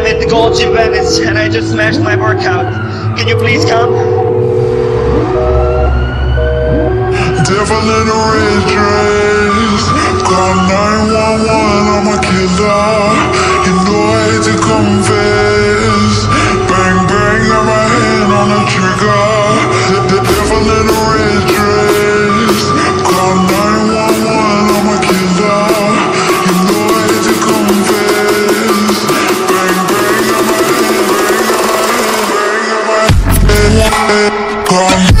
I'm at the Gold Gym Venice and I just smashed my workout. Can you please come? Devil in a red dress Call 911, I'm a killer You know I hate to confess hand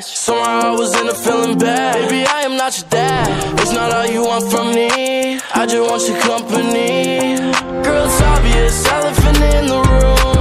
Unattached. Somehow I was in a feeling bad. Baby, I am not your dad. It's not all you want from me. I just want your company. Girl, it's obvious, elephant in the room.